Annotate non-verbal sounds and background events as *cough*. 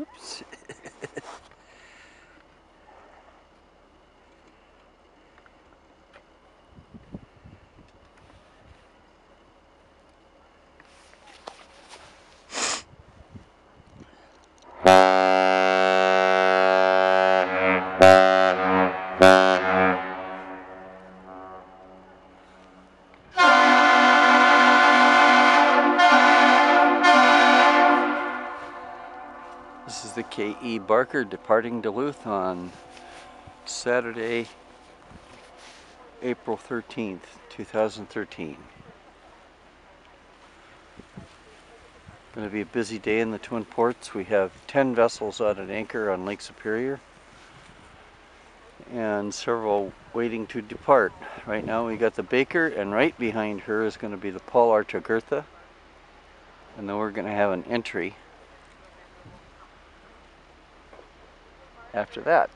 Oops. *laughs* the K.E. Barker departing Duluth on Saturday, April 13th, 2013. Going to be a busy day in the Twin Ports. We have 10 vessels out at anchor on Lake Superior and several waiting to depart. Right now we got the Baker and right behind her is going to be the Paul R. Tregurtha and then we're going to have an entry after that.